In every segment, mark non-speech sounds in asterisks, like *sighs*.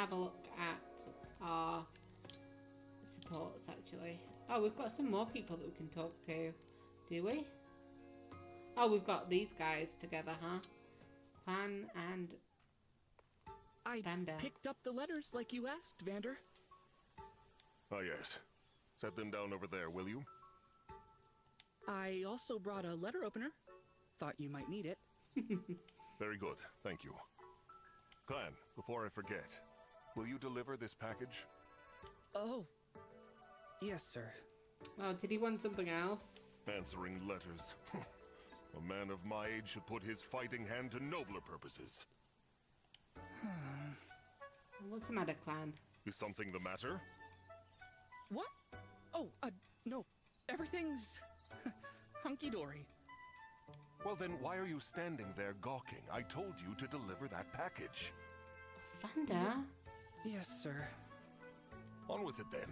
have a look at our supports actually. Oh, we've got some more people that we can talk to. Do we? Oh, we've got these guys together, huh? Clanne and I Vander. picked up the letters like you asked, Vander. Ah, yes. Set them down over there, will you? I also brought a letter opener. Thought you might need it. *laughs* Very good, thank you. Clanne, before I forget, will you deliver this package? Oh. Yes, sir. Oh, did he want something else? Answering letters. *laughs* A man of my age should put his fighting hand to nobler purposes. *sighs* What's the matter, Clanne? Is something the matter? What? Oh, uh, no. Everything's *laughs* hunky dory. Well then, why are you standing there gawking? I told you to deliver that package. Vander? Yes, sir. On with it then.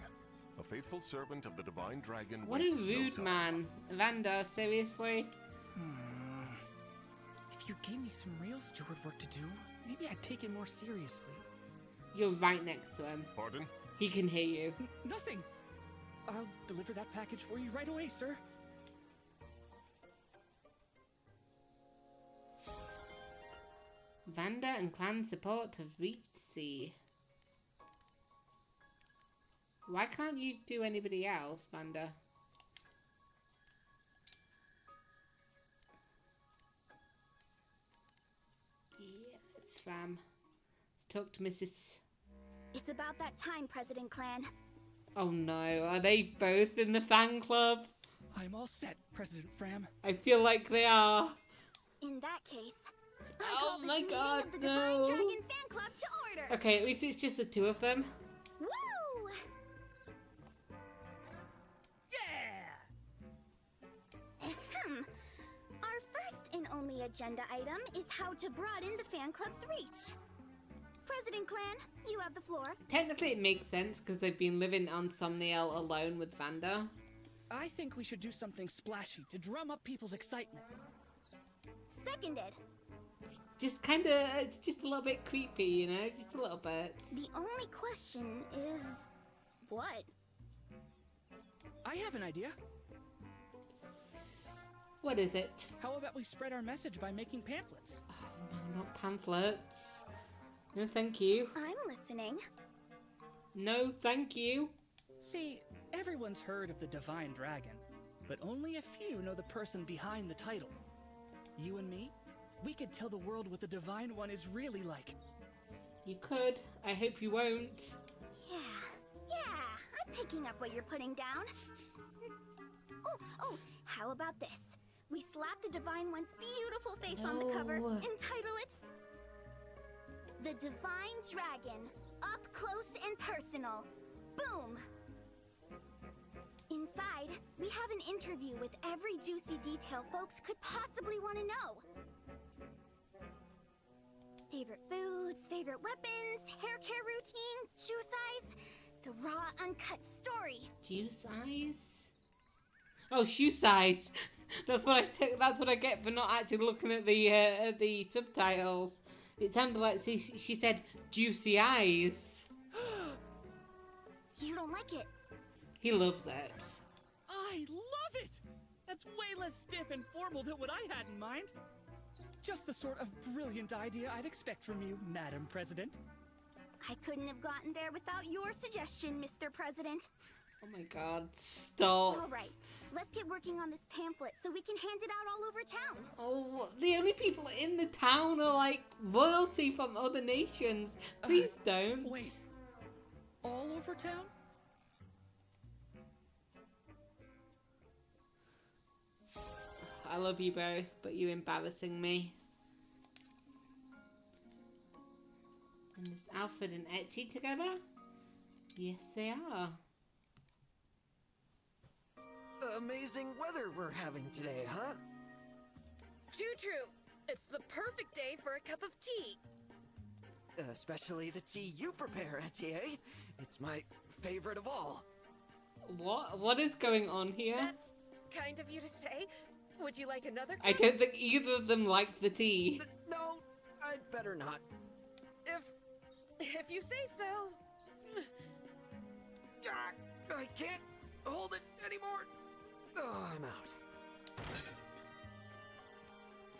A faithful servant of the Divine Dragon What a wastes no rude man. Vander, seriously? Hmm. If you gave me some real steward work to do, maybe I'd take it more seriously. You're right next to him. Pardon? He can hear you. N- nothing. I'll deliver that package for you right away, sir. Vander and Clanne support have reached sea. Why can't you do anybody else, Vander? Yes, Framme. Let's talk to Mrs. It's about that time, President Clanne. Oh no, are they both in the fan club? I'm all set, President Framme. I feel like they are. In that case, I Oh call this my meeting God, of the Divine no. Dragon Fan Club to order. Okay, at least it's just the two of them. And only agenda item is how to broaden the fan club's reach. President Clanne, you have the floor. Technically, it makes sense because they've been living on Somniel alone with Vander. I think we should do something splashy to drum up people's excitement. Seconded. Just kind of, it's just a little bit creepy, you know, just a little bit. The only question is what? I have an idea. What is it? How about we spread our message by making pamphlets? Oh, no, not pamphlets. No, thank you. I'm listening. No, thank you. See, everyone's heard of the Divine Dragon, but only a few know the person behind the title. You and me, we could tell the world what the Divine One is really like. You could. I hope you won't. Yeah, yeah, I'm picking up what you're putting down. Oh, oh, how about this? We slap the Divine One's beautiful face on the cover and title it The Divine Dragon, Up Close and Personal. Boom! Inside, we have an interview with every juicy detail folks could possibly want to know. Favorite foods, favorite weapons, hair care routine, shoe size, the raw, uncut story. Juice eyes? Oh, shoe size. That's what I took. That's what I get for not actually looking at the uh, the subtitles. It sounded like she, she said juicy eyes. *gasps* You don't like it? He loves it. I love it! That's way less stiff and formal than what I had in mind. Just the sort of brilliant idea I'd expect from you, Madam President. I couldn't have gotten there without your suggestion, Mr. President. Oh my god, stop. All right, let's get working on this pamphlet so we can hand it out all over town. Oh, the only people in the town are like royalty from other nations. Uh, Please don't. Wait, all over town? I love you both, but you're embarrassing me. And is Alfred and Etie together? Yes, they are. Amazing weather we're having today, huh? Too true. It's the perfect day for a cup of tea. Especially the tea you prepare, Etie. It's my favorite of all. What? What is going on here? That's kind of you to say. Would you like another cup? I don't think either of them like the tea. No, I'd better not. If If you say so. Ah, I can't hold it anymore. Oh, I'm out.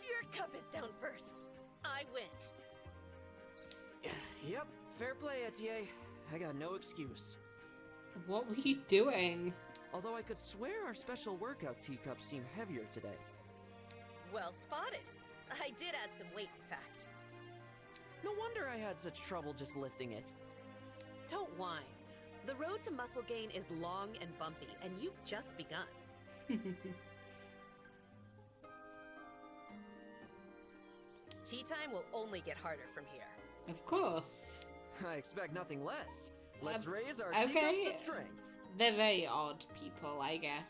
Your cup is down first. I win. *sighs* Yep, fair play, Etie. I got no excuse. What were you doing? Although I could swear our special workout teacups seem heavier today. Well spotted. I did add some weight, in fact. No wonder I had such trouble just lifting it. Don't whine. The road to muscle gain is long and bumpy, and you've just begun. *laughs* Tea time will only get harder from here. Of course. I expect nothing less. Let's Um, raise our okay. teacups to strength. They're very odd people, I guess.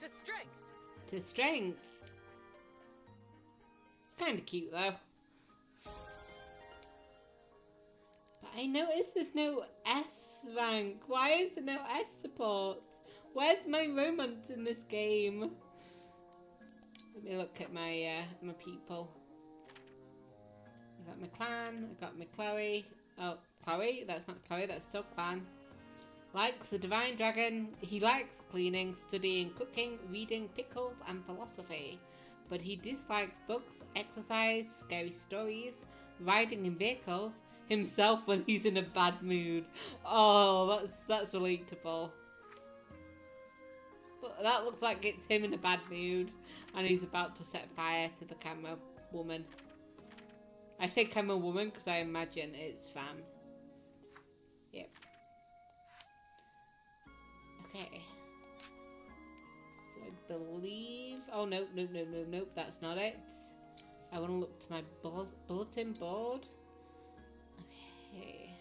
To strength. To strength. It's kind of cute though. But I noticed there's no S rank. Why is there no S support? Where's my romance in this game? Let me look at my uh, my people. I got my Clanne. I got my Chloe. Oh, Chloe? That's not Chloe. That's still Clanne. Likes the divine dragon. He likes cleaning, studying, cooking, reading, pickles, and philosophy. But he dislikes books, exercise, scary stories, riding in vehicles, himself when he's in a bad mood. Oh, that's that's relatable. But that looks like it's him in a bad mood, and he's about to set fire to the camera woman. I say camera woman because I imagine it's Framme. Yep. Okay. So I believe. Oh no no no no no. that's not it. I want to look to my bulletin board. Okay.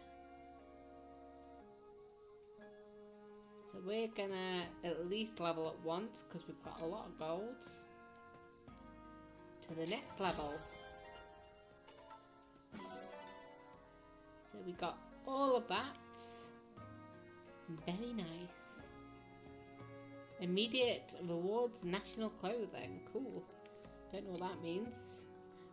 So we're gonna at least level up once because we've got a lot of gold. To the next level. So we got all of that. Very nice. Immediate rewards national clothing. Cool. Don't know what that means.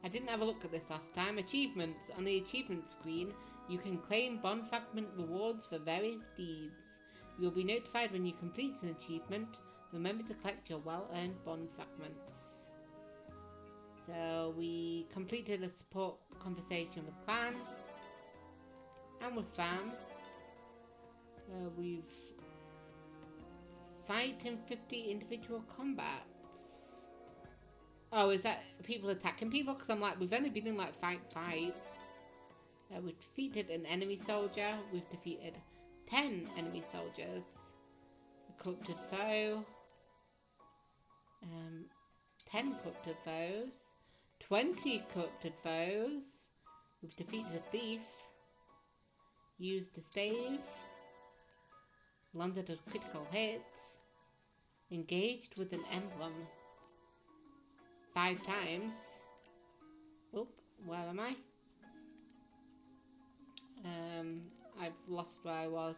I didn't have a look at this last time. Achievements. On the achievement screen, you can claim bond fragment rewards for various deeds. You will be notified when you complete an achievement. Remember to collect your well-earned bond fragments. So we completed a support conversation with Clanne and with Framme. Uh, we've fight in 50 individual combats. Oh, is that people attacking people? Because I'm like, we've only been in like five fights. Uh, we've defeated an enemy soldier. We've defeated 10 enemy soldiers. A corrupted foe. Um, 10 corrupted foes. 20 corrupted foes. We've defeated a thief. Used a stave. Landed a critical hit. Engaged with an emblem. Five times. Oh, where am I? Um, I've lost where I was.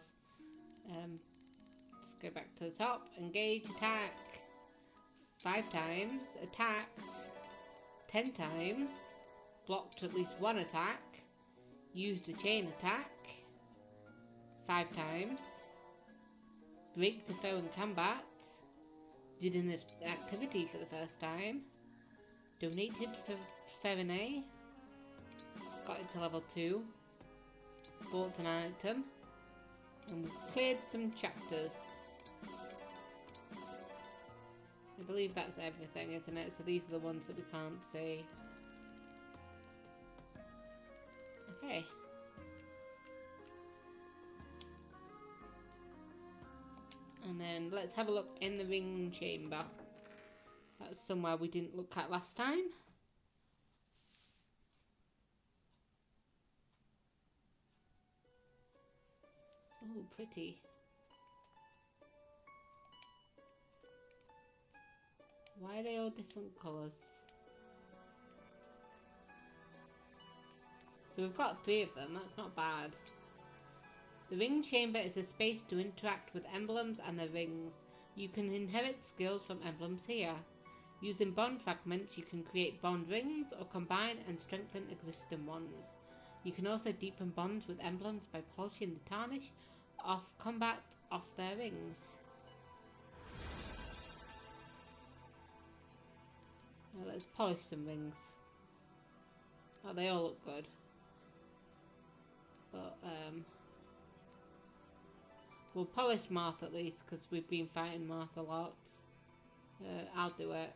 Um, let's go back to the top. Engage, attack. Five times. Attack. Ten times. Blocked at least one attack. Used a chain attack. Five times. Break to foe in combat. Did an activity for the first time. Donated for Firene. Got it to level 2. Bought an item. And we've cleared some chapters. I believe that's everything, isn't it? So these are the ones that we can't see. Okay. And then let's have a look in the ring chamber. That's somewhere we didn't look at last time. Pretty. Why are they all different colours? So we've got three of them, that's not bad. The ring chamber is a space to interact with emblems and their rings. You can inherit skills from emblems here. Using bond fragments, you can create bond rings or combine and strengthen existing ones. You can also deepen bonds with emblems by polishing the tarnish off combat off their rings. Now let's polish some rings. Oh, they all look good. But, um... We'll polish Marth at least, because we've been fighting Marth a lot. Uh, I'll do it.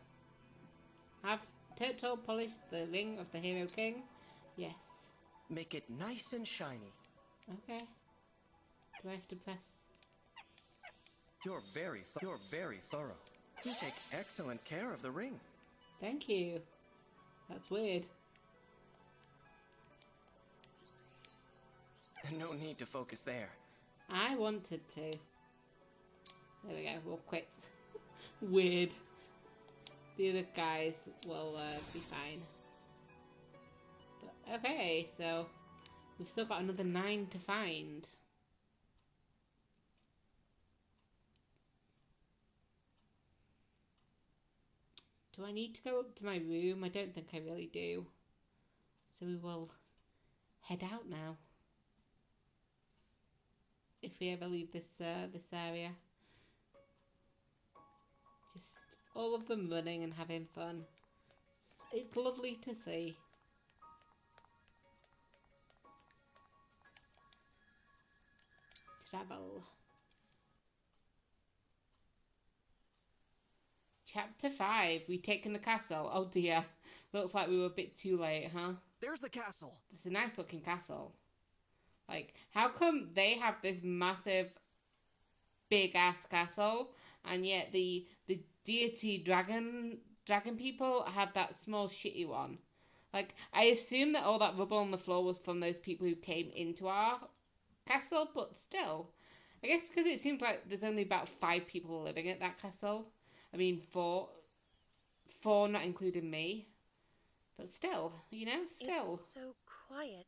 Have Turtle polish the ring of the Hero King? Yes. Make it nice and shiny. Okay. Do I have to press? You're very, th- you're very thorough. You take excellent care of the ring. Thank you. That's weird. No need to focus there. I wanted to. There we go, we'll quit. *laughs* weird. The other guys will uh, be fine. But, okay, so we've still got another nine to find. Do I need to go up to my room? I don't think I really do. So we will head out now. If we ever leave this uh, this area. Just all of them running and having fun. It's lovely to see. Travel. Chapter 5. We taken the castle. Oh dear. Looks like we were a bit too late, huh? There's the castle. It's a nice looking castle. Like, how come they have this massive, big ass castle, and yet the the deity dragon dragon people have that small shitty one? Like, I assume that all that rubble on the floor was from those people who came into our castle, but still, I guess because it seems like there's only about five people living at that castle. I mean, four, four not including me. But still, you know, still. It's so quiet.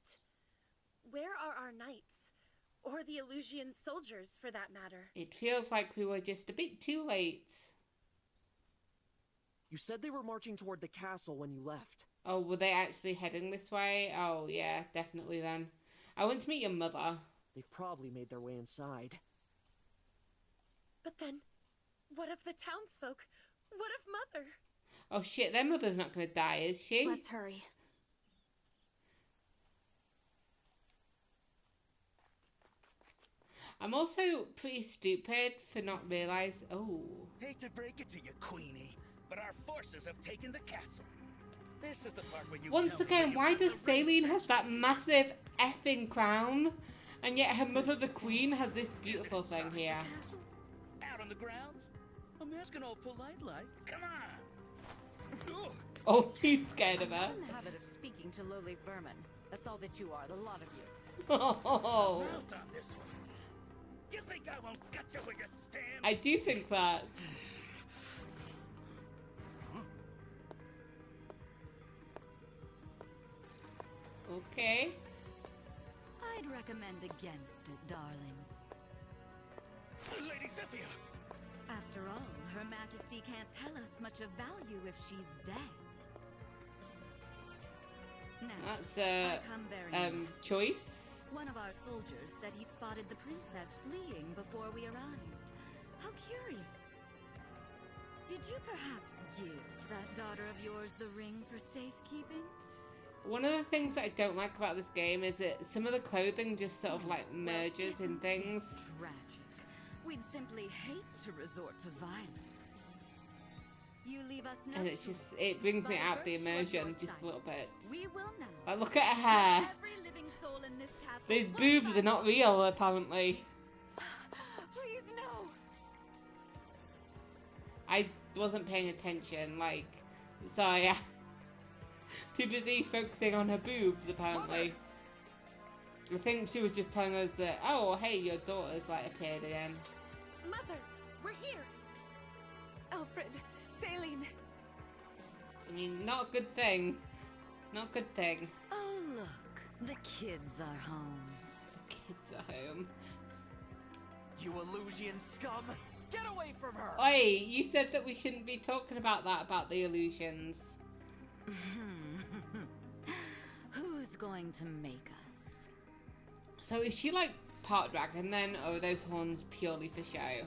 Where are our knights? Or the Elusian soldiers, for that matter? It feels like we were just a bit too late. You said they were marching toward the castle when you left. Oh, were they actually heading this way? Oh, yeah, definitely then. I went to meet your mother. They've probably made their way inside. But then, what of the townsfolk? What of Mother? Oh shit, their mother's not gonna die, is she? Let's hurry. I'm also pretty stupid for not realize. Oh, Hate to break it to you, Queenie, but our forces have taken the castle. This is the part where you once again, why does rings Céline to have that massive effing crown, and yet her mother, the queen, has this beautiful thing inside the here? castle? Out on the grounds? I'm asking all polite like. Come on. *laughs* Oh, he's scared of her. I'm in the habit of speaking to lowly vermin. That's all that you are, the lot of you. *laughs* Oh, Mouth on this one. You think I won't gut you where you stand? I do think that. Okay. I'd recommend against it, darling. Lady Zephyr! After all, Her Majesty can't tell us much of value if she's dead. Now, That's a um choice. One of our soldiers said he spotted the princess fleeing before we arrived. How curious. Did you perhaps give that daughter of yours the ring for safekeeping? One of the things that I don't like about this game is that some of the clothing just sort of like Well, merges in things. Tragic. We'd simply hate to resort to violence. You leave us no And it's just, it brings me out the immersion just a little bit. We will. Like, look at her hair. Every living soul in this castle These boobs are not real, apparently. *sighs* Please no. I wasn't paying attention, like, so yeah. *laughs* Too busy focusing on her boobs, apparently. I think she was just telling us that, oh, hey, your daughter's, like, appeared again. Mother, we're here. Alfred, Céline. I mean, not a good thing. Not a good thing. Oh look, the kids are home. The Kids are home. You Elusian scum! Get away from her! Oi, you said that we shouldn't be talking about that, about the illusions. *laughs* Who's going to make us? So is she like part dragon then, or are those horns purely for show?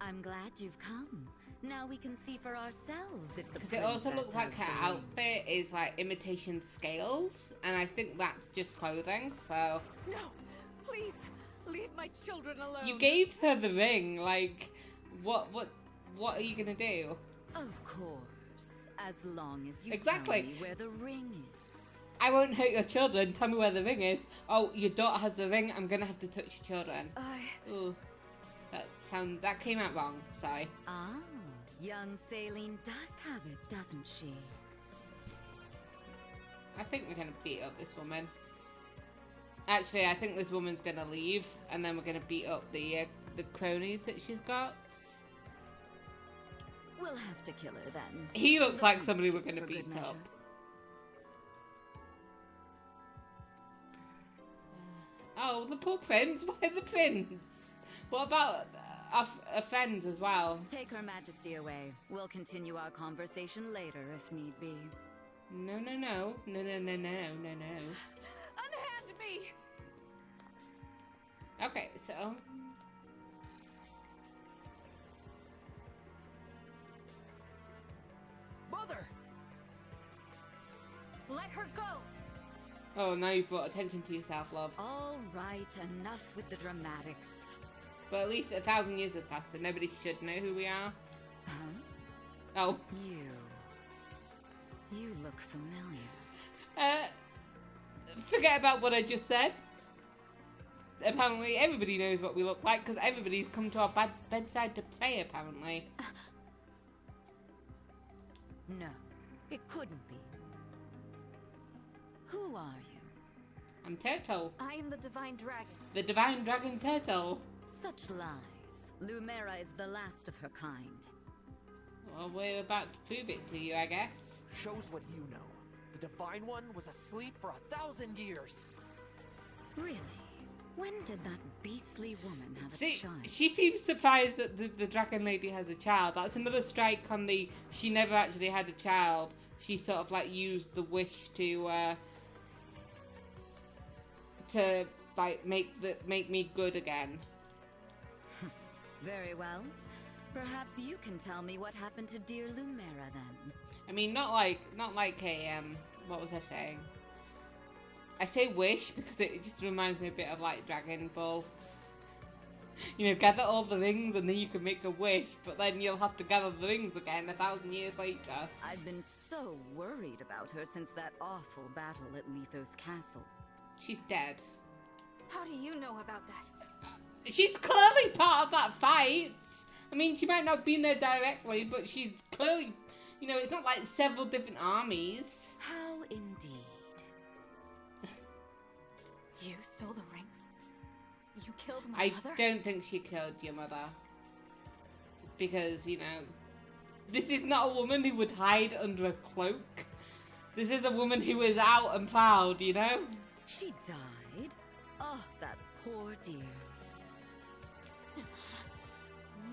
I'm glad you've come. Now we can see for ourselves if the Because it also looks like her the outfit is like imitation scales, and I think that's just clothing. So No! Please! Leave my children alone! you gave her the ring. Like, what, what, what are you gonna do? Of course, as long as you Exactly. tell me where the ring is. I won't hurt your children. Tell me where the ring is. Oh, your daughter has the ring. I'm gonna have to touch your children. I... Ooh, that sound that came out wrong. Sorry. Ah, young Céline does have it, doesn't she? I think we're gonna beat up this woman. Actually, I think this woman's gonna leave, and then we're gonna beat up the uh, the cronies that she's got. We'll have to kill her then. He looks The like somebody we're gonna beat up. measure. Oh, the poor prince. *laughs* Why the prince? What about a, a friend as well? Take Her Majesty away. We'll continue our conversation later if need be. No, no, no. No, no, no, no, no, no. *sighs* Unhand me! Okay, so... Um, Mother! Let her go! Oh, now you've brought attention to yourself, love. All right, enough with the dramatics. But at least a thousand years have passed, so nobody should know who we are. Huh? Oh, You. You look familiar. uh, forget about what I just said. Apparently, everybody knows what we look like because everybody's come to our bed- bedside to pray. Apparently, *laughs* No, it couldn't be. Who are you? I'm Turtle, I am the Divine Dragon. the divine dragon turtle. Such lies. Lumera is the last of her kind. Well, we're about to prove it to you, I guess. Shows what you know. The Divine One was asleep for a thousand years. Really? When did that beastly woman have a See, child? she seems surprised that the, the dragon lady has a child. That's another strike on the she never actually had a child. She sort of like used the wish to uh to like make the make me good again. *laughs* Very well. Perhaps you can tell me what happened to dear Lumera then. I mean, not like not like a um. What was I saying? I say wish because it just reminds me a bit of like Dragon Ball. You know, gather all the rings and then you can make a wish, but then you'll have to gather the rings again a thousand years later. I've been so worried about her since that awful battle at Lythos Castle. She's dead. How do you know about that? She's clearly part of that fight. I mean, she might not be in there directly, but she's clearly, you know, it's not like several different armies. How indeed. You stole the rings? You killed my I mother? I don't think she killed your mother. Because, you know, this is not a woman who would hide under a cloak. This is a woman who is out and proud, you know? She died? Oh, that poor dear.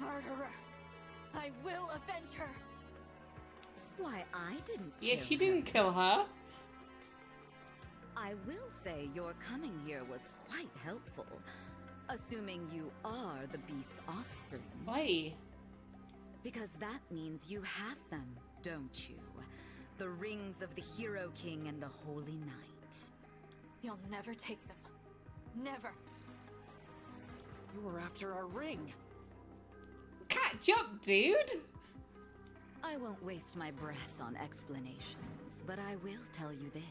Murderer! I will avenge her! Why, I didn't Yeah, she didn't kill her. I will say your coming here was quite helpful. Assuming you are the beast's offspring. Why? Because that means you have them, don't you? The rings of the Hero King and the Holy Knight. You'll never take them. Never. You were after our ring. Catch up, dude! I won't waste my breath on explanations, but I will tell you this.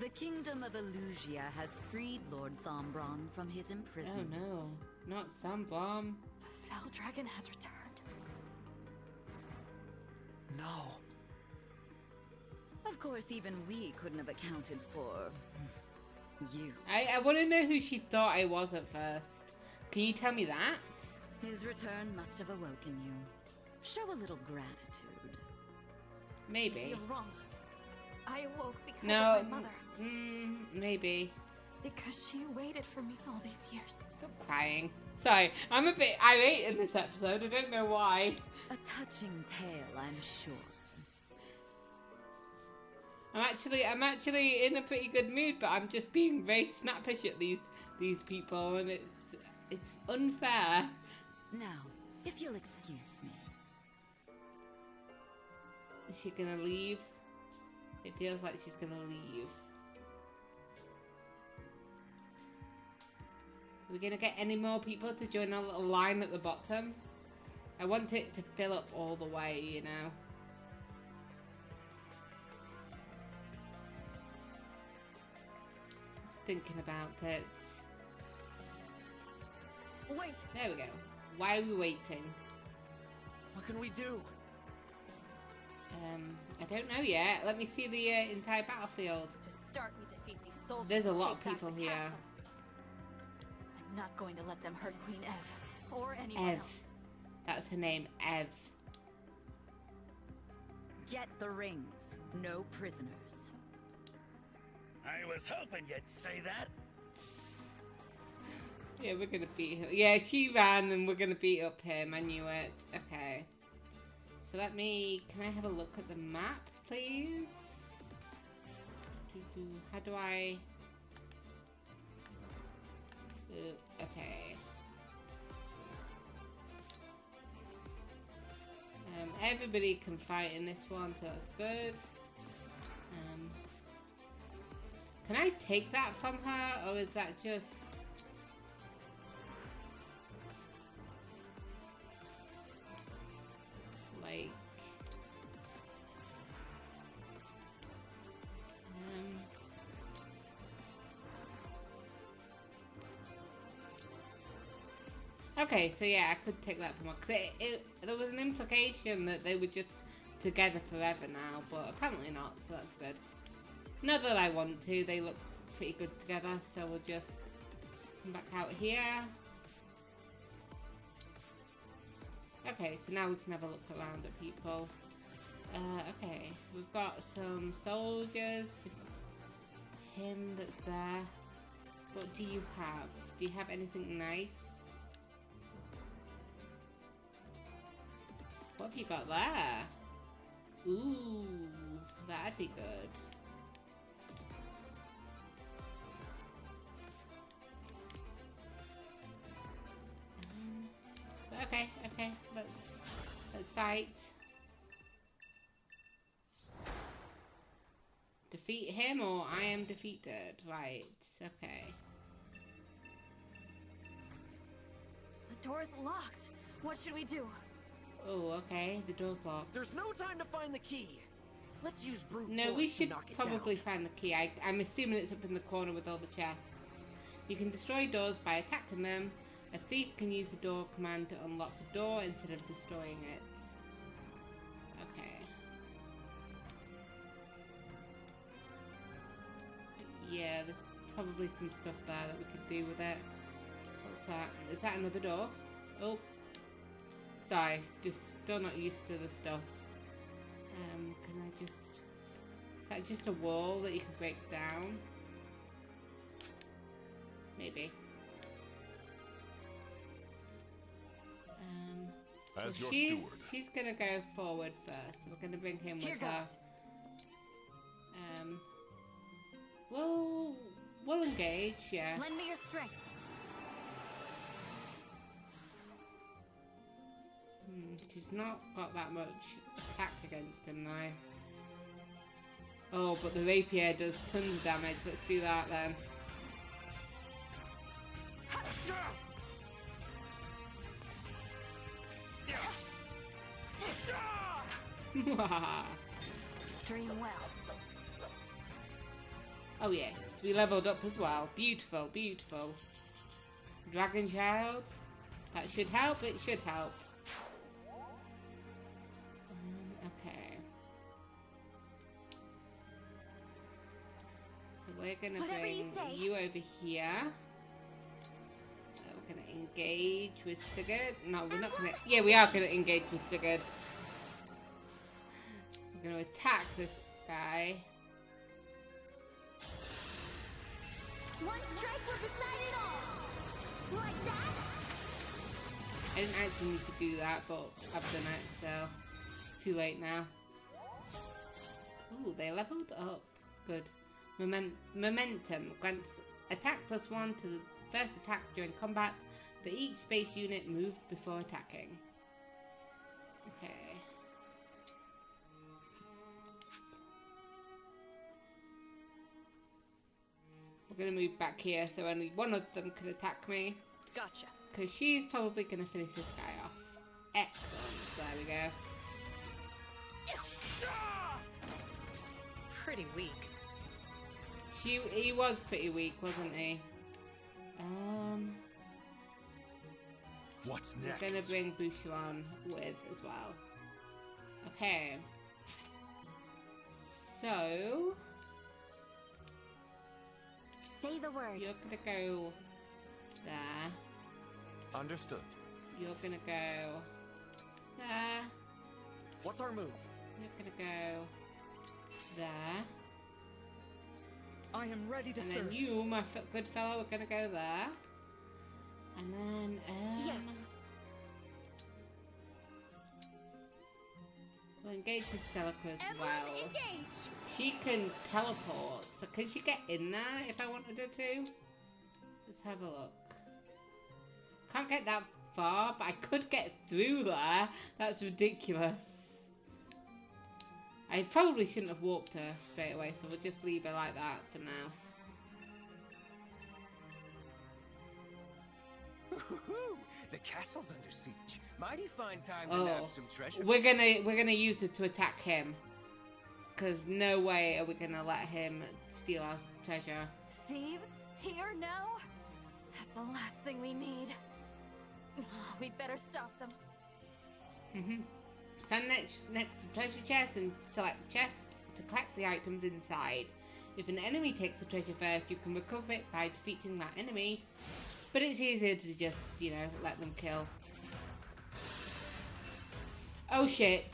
The Kingdom of Elusia has freed Lord Sombron from his imprisonment. Oh imprisonment. no, not Sambom. The Fell Dragon has returned. No. Of course, even we couldn't have accounted for you. I, I want to know who she thought I was at first. Can you tell me that? His return must have awoken you. Show a little gratitude. Maybe. You're wrong. I awoke because No. of my mother. Mm, maybe. Because she waited for me all these years. Stop crying. Sorry, I'm a bit irate in this episode. I don't know why. A touching tale, I'm sure. I'm actually I'm actually in a pretty good mood, but I'm just being very snappish at these these people, and it's it's unfair. Now, if you'll excuse me. Is she gonna leave? It feels like she's gonna leave. Are we gonna get any more people to join our little line at the bottom? I want it to fill up all the way, you know. Thinking about it. Wait! There we go. Why are we waiting? What can we do? Um, I don't know yet. Let me see the uh, entire battlefield. To start, we defeat these soldiers. There's a lot of people here. castle. I'm not going to let them hurt Queen Ev or anyone Ev. else. That's her name, Ev. Get the rings. No prisoners. I was hoping you'd say that. Yeah, we're gonna beat him. Yeah, she ran and we're gonna beat up him. I knew it. Okay. So let me. Can I have a look at the map, please? How do I. Uh, okay. Um, everybody can fight in this one, so that's good. Um, can I take that from her, or is that just... Like... Um... Okay, so yeah, I could take that from her because it, it, there was an implication that they were just together forever now, but apparently not, so that's good. Not that I want to, they look pretty good together, so we'll just come back out here. Okay, so now we can have a look around at people. Uh, okay, so we've got some soldiers, just him that's there. What do you have? Do you have anything nice? What have you got there? Ooh, that'd be good. Okay, okay, let's let's fight. Defeat him or I am defeated. Right, okay. The door is locked. What should we do? Oh, okay, the door's locked. There's no time to find the key. Let's use brute No, force we to should knock it probably find the key. I, I'm assuming it's up in the corner with all the chests. You can destroy doors by attacking them. A thief can use the door command to unlock the door instead of destroying it. Okay. Yeah, there's probably some stuff there that we could do with it. What's that? Is that another door? Oh. Sorry, just still not used to the stuff. Um, can I just... Is that just a wall that you can break down? Maybe. As so your she's, steward. She's gonna go forward first. We're gonna bring him Here with her. Um, we'll, we'll engage, yeah. Lend me your strength. Hmm, she's not got that much attack against him now. Oh, but the rapier does tons of damage. Let's do that then. Dream well. oh yes, we leveled up as well. Beautiful, beautiful. Dragon Child. That should help. It should help. Um, okay. So we're gonna Whatever bring say. you over here. We're gonna engage with Sigurd. No, we're not gonna. Yeah, we are gonna engage with Sigurd. Gonna attack this guy. One strike will decide it all. Like that? I didn't actually need to do that, but I've done it, so too late now. Ooh, they leveled up. Good. Momen momentum grants attack plus one to the first attack during combat for each space unit moved before attacking. We're gonna move back here so only one of them can attack me. Gotcha. Because she's probably gonna finish this guy off. Excellent. There we go. Pretty weak. She, he was pretty weak, wasn't he? Um, What's we're next? gonna bring Boucheron with as well. Okay. So Say the word. you're gonna go there. Understood. You're gonna go there. What's our move? You're gonna go there. I am ready to And serve. then you, my good fellow, are gonna go there. And then, um, Yes. We'll engage with Celica as Everyone well. engage! She can teleport. So can she get in there if I wanted her to? Let's have a look. Can't get that far, but I could get through there. That's ridiculous. I probably shouldn't have walked her straight away, so we'll just leave her like that for now. The castle's under siege. Mighty fine time to Oh, nab some treasure. we're gonna we're gonna use it to attack him. Cause no way are we gonna let him steal our treasure. Thieves? Here now? That's the last thing we need. *sighs* We'd better stop them. Mm-hmm. Stand next next to treasure chest and select chest to collect the items inside. If an enemy takes the treasure first, you can recover it by defeating that enemy. But it's easier to just, you know, let them kill. Oh shit.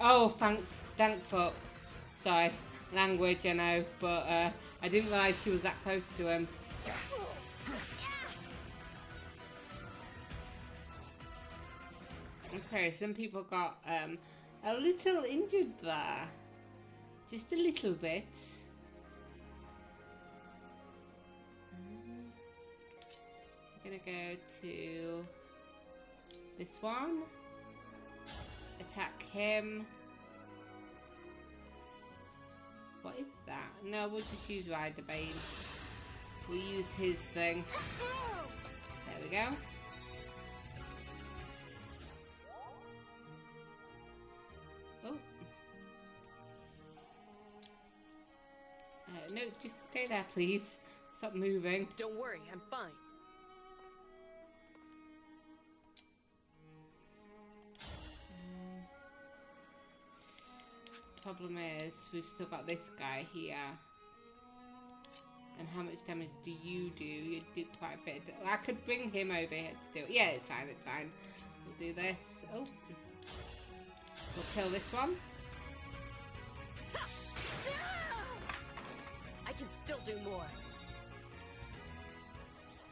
Oh, thank, thank fuck. Sorry, language, I know, but uh, I didn't realise she was that close to him. Okay, some people got um, a little injured there. Just a little bit. I'm gonna go to this one. Attack him. What is that? No, we'll just use Rider Bane. We'll use his thing. There we go. Oh. Uh, no, just stay there, please. Stop moving. Don't worry, I'm fine. Problem is, we've still got this guy here. And how much damage do you do? You did quite a bit. I could bring him over here to do it. Yeah, it's fine, it's fine. We'll do this. Oh. We'll kill this one. I can still do more.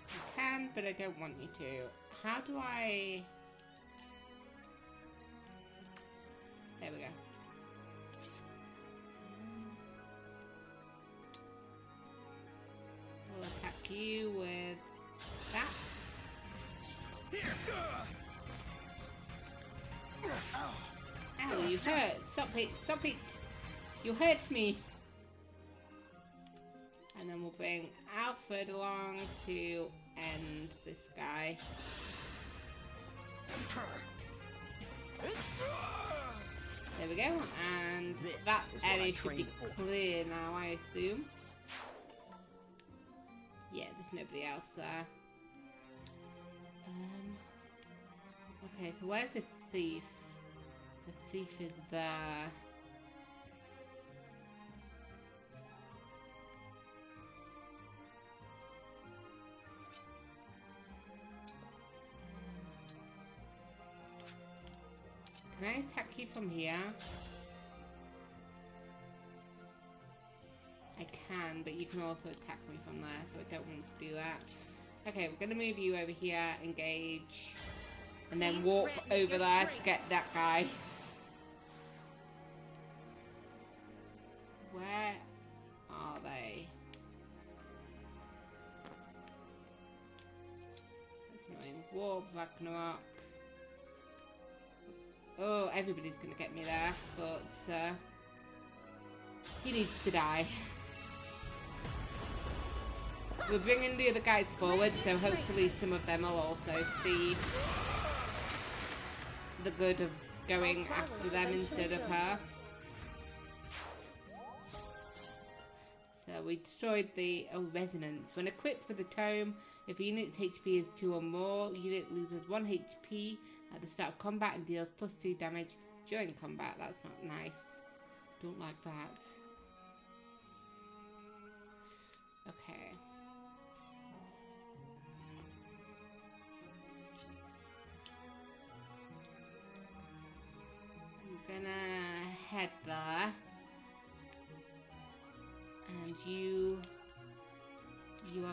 You can, but I don't want you to. How do I... you with that. Ow, you hurt. Stop it, stop it. You hurt me. And then we'll bring Alfred along to end this guy. There we go, and This that is what I area should be clear now, I assume. Yeah, there's nobody else there. Um, okay, so where's this thief? The thief is there. Can I attack you from here? but you can also attack me from there, so I don't want to do that. Okay, we're going to move you over here, engage, and then He's walk over there strength. to get that guy. Where are they? That's annoying. Warp, Ragnarok. Oh, everybody's going to get me there, but uh, he needs to die. We're bringing the other guys forward, so hopefully some of them will also see the good of going after them instead of her. So we destroyed the oh, resonance. When equipped with a tome, if a unit's HP is 2 or more, unit loses 1 HP at the start of combat and deals plus 2 damage during combat. That's not nice. Don't like that. Okay.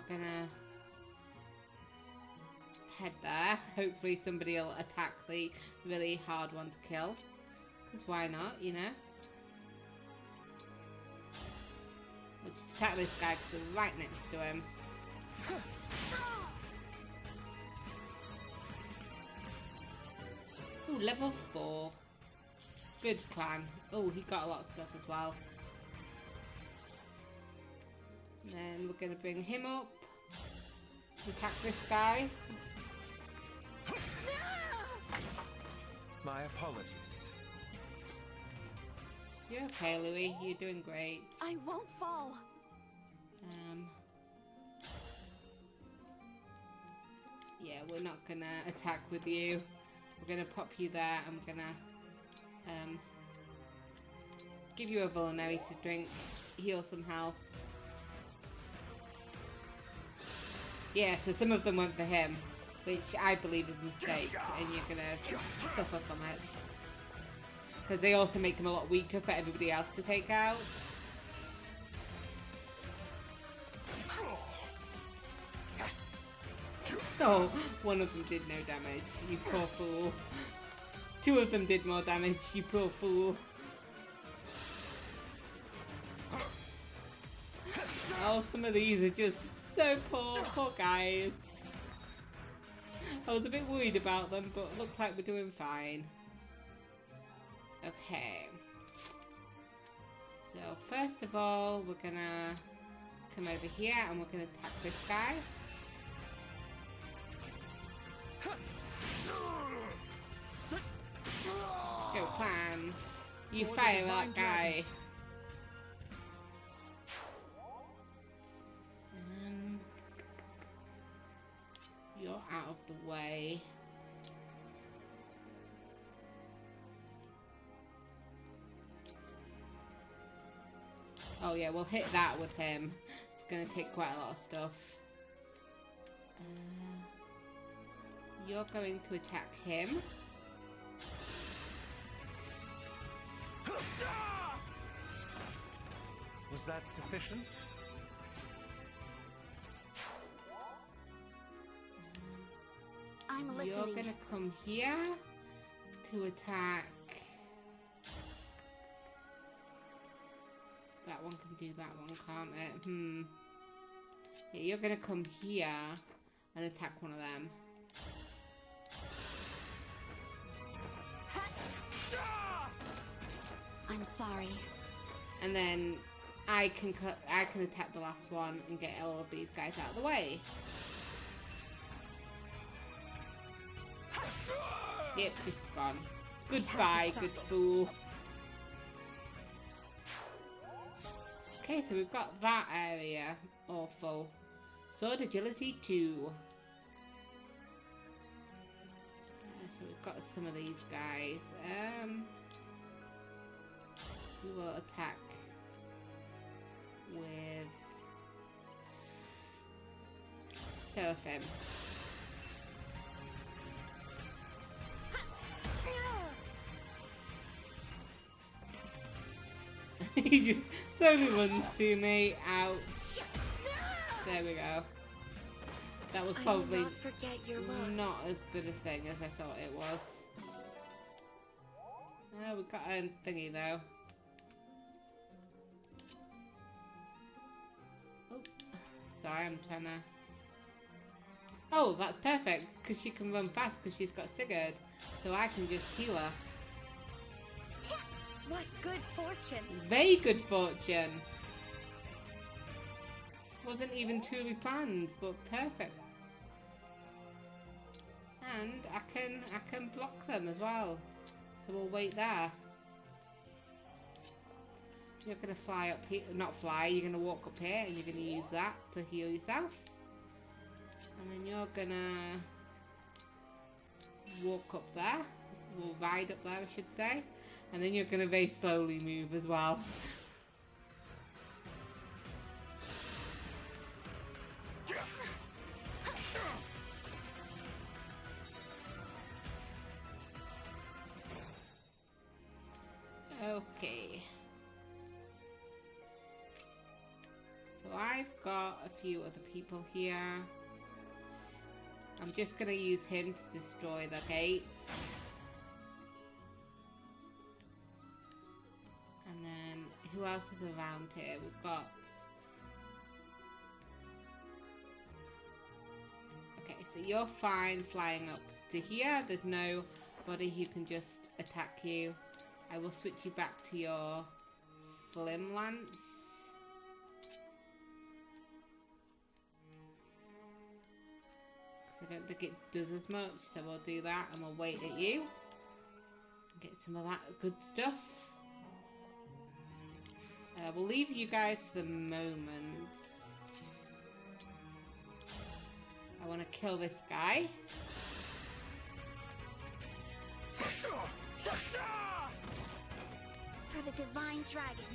Are gonna head there. Hopefully somebody will attack the really hard one to kill. Because why not, you know? Just attack this guy because we're right next to him. Ooh, level 4. Good plan. Oh, he got a lot of stuff as well. And then we're going to bring him up. Attack this guy. My apologies. You're okay, Louis. You're doing great. I won't fall. Um. Yeah, we're not gonna attack with you. We're gonna pop you there. I'm gonna um give you a vulnerary to drink, heal some health. Yeah, so some of them went for him, which I believe is a mistake, and you're gonna suffer from it. Because they also make them a lot weaker for everybody else to take out. Oh, one of them did no damage, you poor fool. Two of them did more damage, you poor fool. Oh, some of these are just so poor, poor guys. I was a bit worried about them, but looks like we're doing fine. Okay. So first of all, we're gonna come over here and we're gonna attack this guy. Go plan. You fire that guy. dragon. You're out of the way. Oh yeah, we'll hit that with him. It's gonna take quite a lot of stuff. Uh, you're going to attack him. Was that sufficient? I'm You're listening. gonna come here to attack. That one can do that one, can't it? Hmm. Yeah, you're gonna come here and attack one of them. I'm sorry. And then I can cut. I can attack the last one and get all of these guys out of the way. Yep, just gone. Goodbye, good fool. Okay, so we've got that area awful. Sword agility two. Uh, so we've got some of these guys. Um, we will attack with Seraphim. *laughs* he just slowly runs to me. Ouch. There we go. That was probably not your not as good a thing as I thought it was. Oh, we got a thingy though. Oh, sorry, I'm trying to Oh, that's perfect, because she can run fast because she's got Sigurd. So I can just heal her. What good fortune! Very good fortune. Wasn't even truly planned, but perfect. And I can I can block them as well. So we'll wait there. You're gonna fly up here, not fly, you're gonna walk up here and you're gonna use that to heal yourself. And then you're gonna walk up there, or ride up there I should say. And then you're gonna very slowly move as well. Okay. So I've got a few other people here. I'm just gonna use him to destroy the gates. Else is around here? We've got Okay, so you're fine flying up to here. There's nobody who can just attack you. I will switch you back to your slim lance. I don't think it does as much, so we'll do that and we'll wait at you. Get some of that good stuff. Uh, we'll leave you guys for the moment. I want to kill this guy. For the Divine Dragon.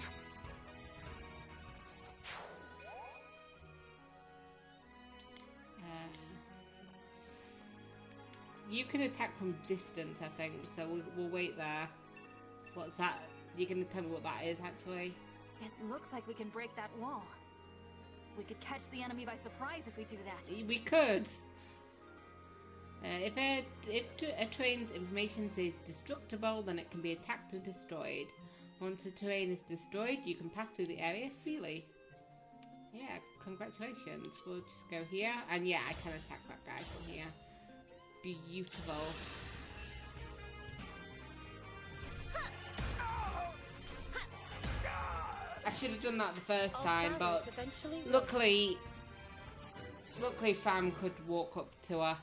Uh, you can attack from distance, I think, so we'll, we'll wait there. What's that? You can tell me what that is, actually? It looks like we can break that wall. We could catch the enemy by surprise if we do that. We could. Uh, if a if a terrain's information says destructible, then it can be attacked or destroyed. Once the terrain is destroyed, you can pass through the area freely. Yeah, congratulations. We'll just go here, and yeah, I can attack that guy from here. Beautiful. I should have done that the first All time, but luckily, luckily Framme could walk up to her,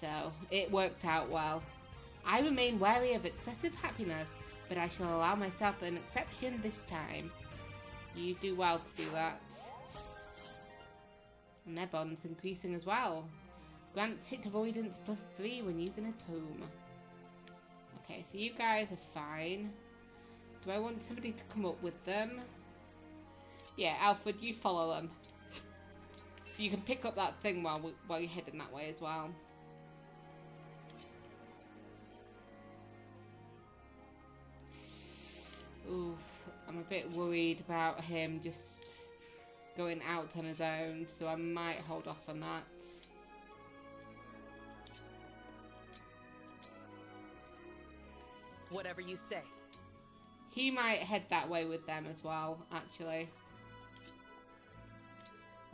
so it worked out well. I remain wary of excessive happiness, but I shall allow myself an exception this time. You do well to do that. And their bond's increasing as well. Grants hit avoidance plus three when using a tome. Okay, so you guys are fine. Do I want somebody to come up with them? Yeah, Alfred, you follow them. You can pick up that thing while we, while you're heading that way as well. Oof, I'm a bit worried about him just going out on his own, so I might hold off on that. Whatever you say. He might head that way with them as well, actually.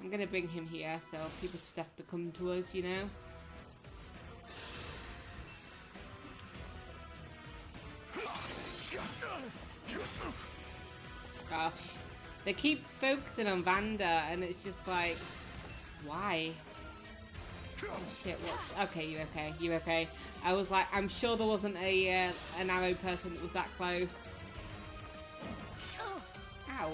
I'm gonna bring him here, so people just have to come to us, you know? Gosh. They keep focusing on Vander, and it's just like, why? Shit, what? Okay, you okay, you okay. I was like, I'm sure there wasn't a uh, an arrow person that was that close. Ow.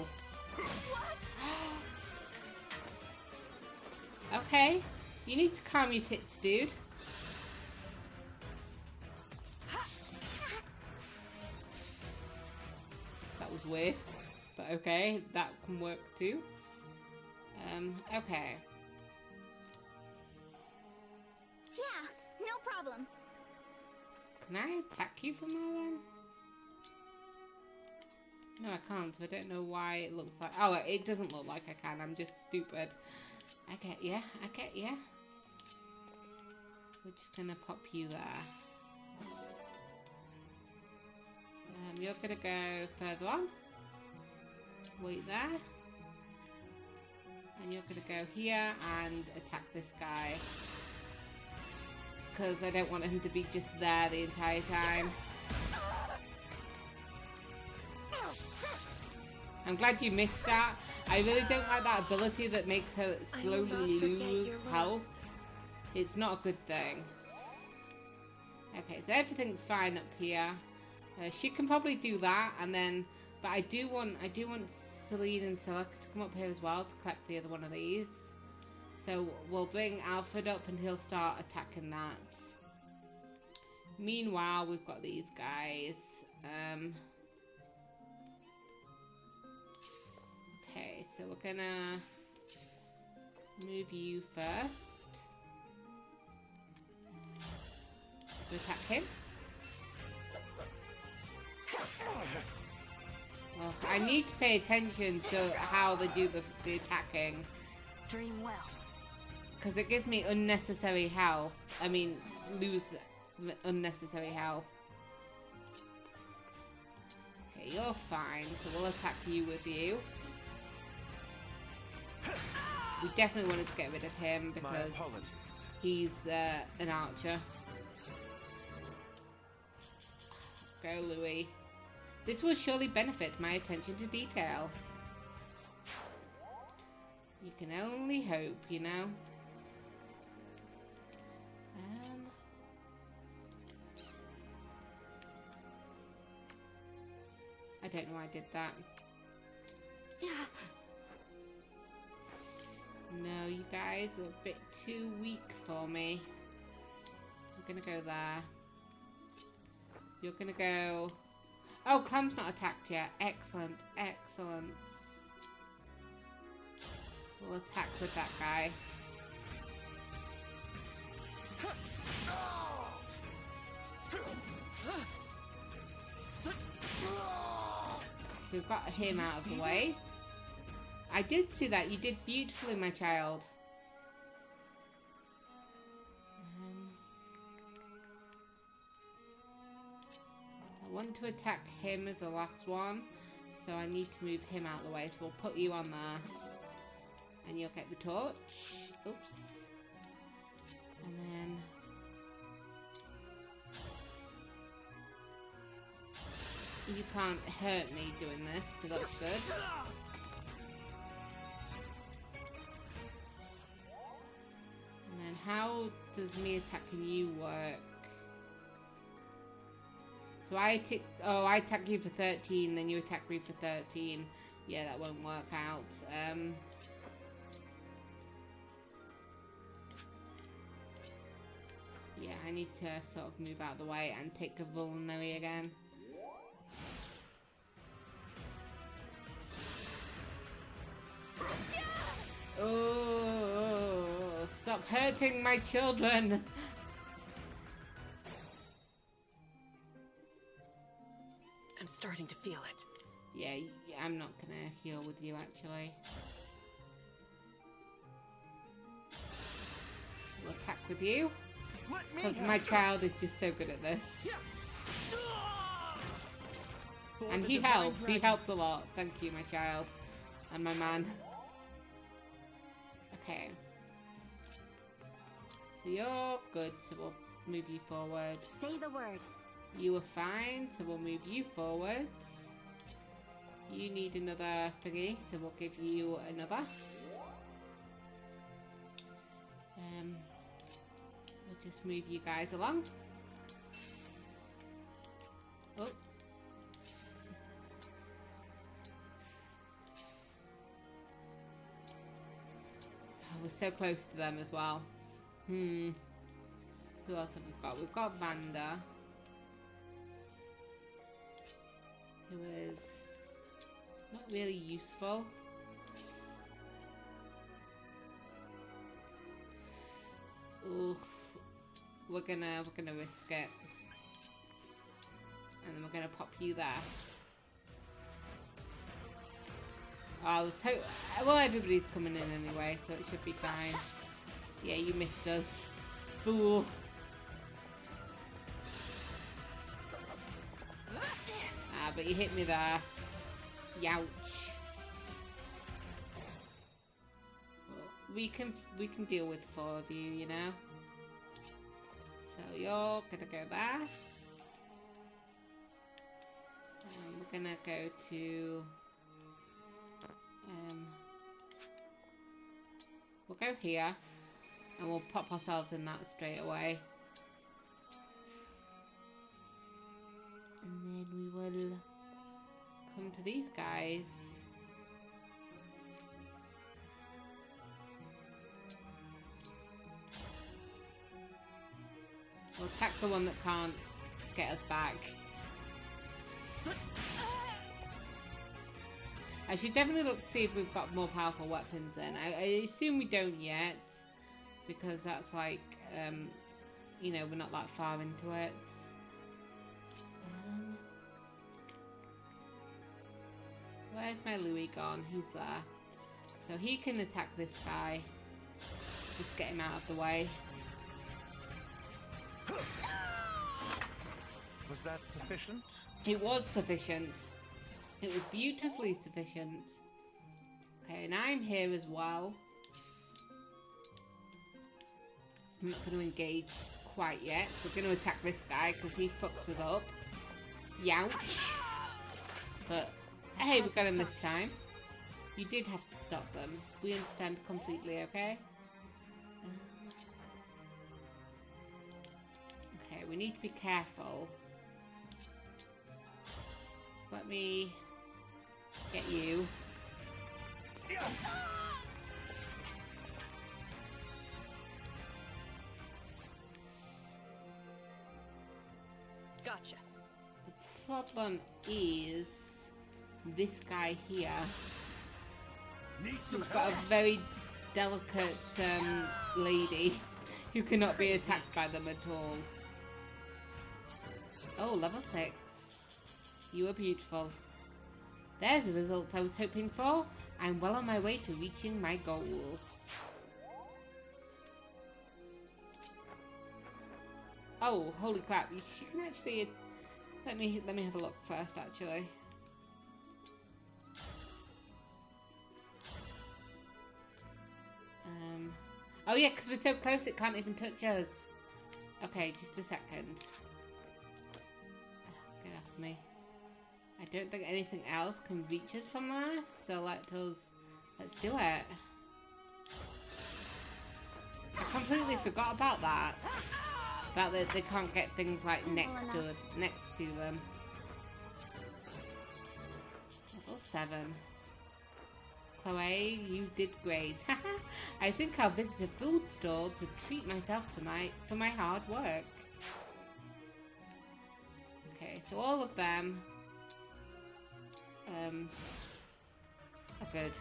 *gasps* okay, you need to calm your tits, dude. That was weird, but okay, that can work too. Um, okay. Yeah, no problem. Can I attack you from there then? No, I can't. I don't know why it looks like... Oh, it doesn't look like I can. I'm just stupid. I get you. I get you. We're just going to pop you there. Um, you're going to go further on. Wait there. And you're going to go here and attack this guy. because I don't want him to be just there the entire time. I'm glad you missed that. I really don't like that ability that makes her slowly lose health. It's not a good thing. Okay, so everything's fine up here. Uh, she can probably do that, and then, but I do want, I do want Céline and Celica to come up here as well to collect the other one of these. So we'll bring Alfred up, and he'll start attacking that. Meanwhile, we've got these guys. Um, okay, so we're gonna move you first. attack him. Well, I need to pay attention to how they do the, the attacking. Dream well. Because it gives me unnecessary health. I mean, lose unnecessary health. Okay, you're fine, so we'll attack you with you. We definitely wanted to get rid of him because he's uh, an archer. Go, Louis. This will surely benefit my attention to detail. You can only hope, you know. Um, I don't know why I did that. No, you guys are a bit too weak for me. I'm gonna go there. You're gonna go... Oh, Clanne's not attacked yet. Excellent, excellent. We'll attack with that guy. We've got him out of the way. I did see that. You did beautifully, my child. Um, I want to attack him as the last one, so I need to move him out of the way. So we'll put you on there, and you'll get the torch. Oops. And then. You can't hurt me doing this, so that's good. How does me attacking you work? So I tick. Oh, I attack you for 13, then you attack me for 13. Yeah, that won't work out. Um. Yeah, I need to sort of move out of the way and take a vulnerary again. Oh, stop hurting my children! I'm starting to feel it. Yeah, yeah, I'm not gonna heal with you actually. We'll attack with you. Because my child is just so good at this. For And he divine helps, he dragon. helps a lot. Thank you, my child. And my man. Okay. You're good, so we'll move you forward. Say the word. You were fine, so we'll move you forwards. You need another thingy, so we'll give you another. Um, we'll just move you guys along. Oh. Oh, we're so close to them as well. Hmm. Who else have we got? We've got Vander. Who is not really useful. Oof. We're gonna we're gonna risk it. And then we're gonna pop you there. I was ho- well everybody's coming in anyway, so it should be fine. Yeah, you missed us. Fool. Ah, but you hit me there. Youch. We can we can deal with four of you, you know. So you're gonna go there. And we're gonna go to. Um, we'll go here, and we'll pop ourselves in that straight away. And then we will come to these guys. We'll attack the one that can't get us back. I should definitely look to see if we've got more powerful weapons in. I, I assume we don't yet, because that's like, um, you know, we're not that far into it. Um, where's my Louis gone? He's there. So he can attack this guy. Just get him out of the way. Was that sufficient? It was sufficient. It was beautifully sufficient. Okay, and I'm here as well. Going to engage quite yet. We're going to attack this guy because he fucked us up. Youch. But, hey, we got him this time. You did have to stop them. We understand completely, okay? Okay, we need to be careful. Let me get you. Gotcha. The problem is this guy here. Need He's got a very delicate um, lady who cannot be attacked by them at all. Oh, level 6. You are beautiful. There's the results I was hoping for. I'm well on my way to reaching my goals. Oh, holy crap! You, can actually let me let me have a look first. Actually, um, oh yeah, because we're so close, it can't even touch us. Okay, just a second. Get off me. I don't think anything else can reach us from there, so let us let's do it. I completely forgot about that. That they, they can't get things like Simple next to next to them. Level seven. Chloe, you did great. *laughs* I think I'll visit a food stall to treat myself to my for my hard work. Okay, so all of them um are good.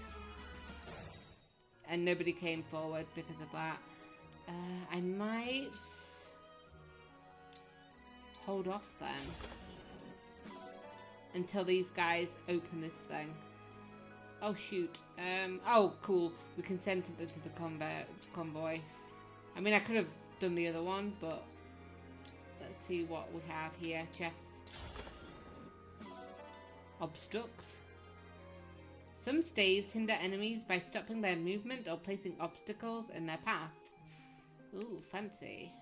And nobody came forward because of that. Uh, I might hold off then until these guys open this thing. Oh shoot. Um. Oh, cool. We can send something to the convoy. Convoy. I mean, I could have done the other one, but let's see what we have here. Chest. Obstruct. Some staves hinder enemies by stopping their movement or placing obstacles in their path. Ooh, fancy.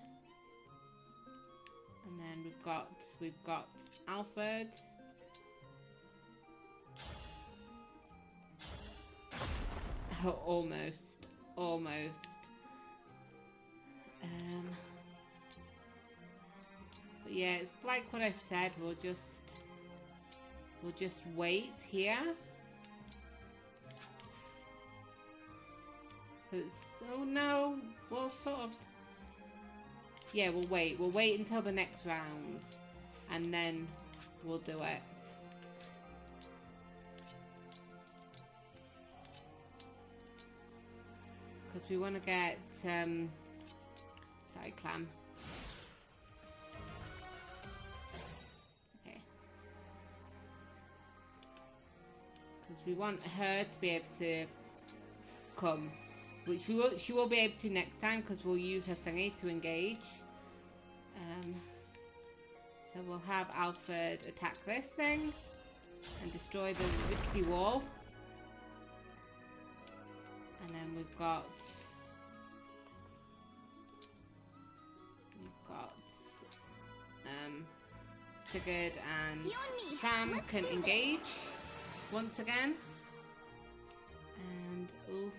And then we've got we've got Alfred. Oh, *laughs* almost, almost. Um, but yeah, it's like what I said. We'll just we'll just wait here. It's, oh no, we'll sort of yeah, we'll wait. We'll wait until the next round, and then we'll do it. Because we want to get, um, sorry, Clanne. Okay. Because we want her to be able to come which we will she will be able to next time because we'll use her thingy to engage um, so we'll have Alfred attack this thing and destroy the rickety wall and then we've got we've got um, Sigurd and You and me. Sam can engage once again. And oof,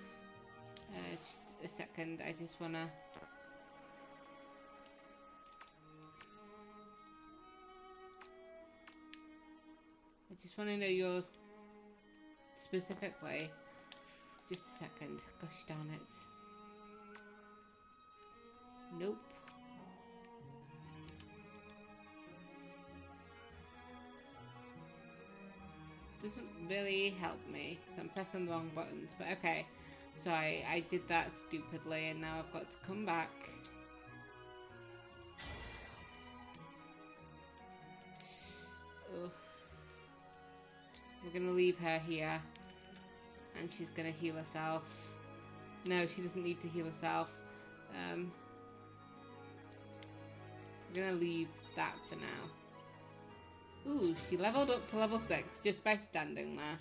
uh, just a second. I just wanna. Just want to know yours specifically. Just a second. Gosh darn it. Nope. Doesn't really help me because I'm pressing the wrong buttons. But okay. So I, I did that stupidly and now I've got to come back. Gonna leave her here. And she's gonna heal herself. No, she doesn't need to heal herself. Um, we're gonna leave that for now. Ooh, she leveled up to level 6 just by standing there.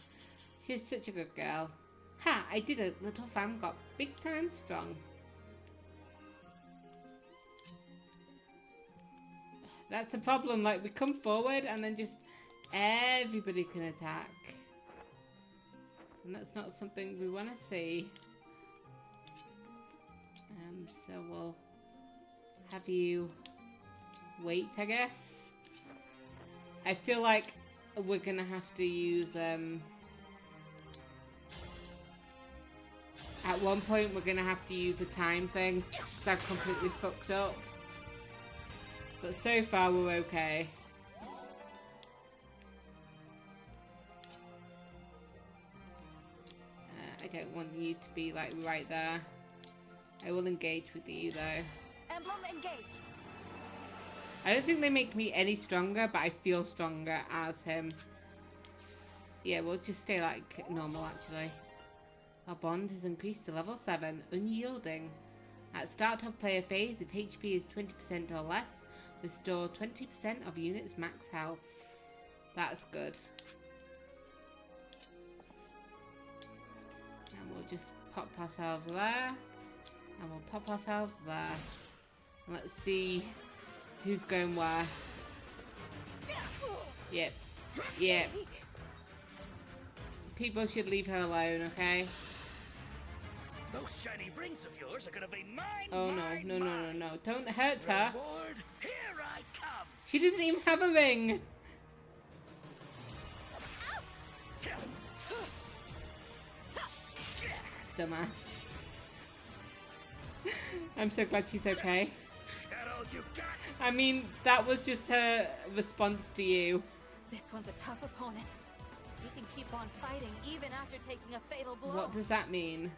She's such a good girl. Ha! I did it! Little Framme got big time strong. That's a problem, like we come forward and then just everybody can attack. And that's not something we want to see. Um, so we'll have you wait, I guess. I feel like we're gonna have to use, um... At one point, we're gonna have to use a time thing, because I've completely fucked up. But so far, we're okay. Don't want you to be, like, right there. I will engage with you, though. Emblem engage. I don't think they make me any stronger, but I feel stronger as him. Yeah, we'll just stay like normal actually. Our bond has increased to level 7, unyielding. At start of player phase, if HP is 20% or less, restore 20% of units max health. That's good. We'll just pop ourselves there. And we'll pop ourselves there. And let's see who's going where. Yep. Yep. People should leave her alone, okay? Those shiny rings of yours are gonna be mine. Oh no, mine, no, no, no, mine. no. Don't hurt her. Reward, here I come. She doesn't even have a ring. Dumbass. I'm so glad she's okay. That all you got? I mean, that was just her response to you. This one's a tough opponent. He can keep on fighting even after taking a fatal blow. What does that mean?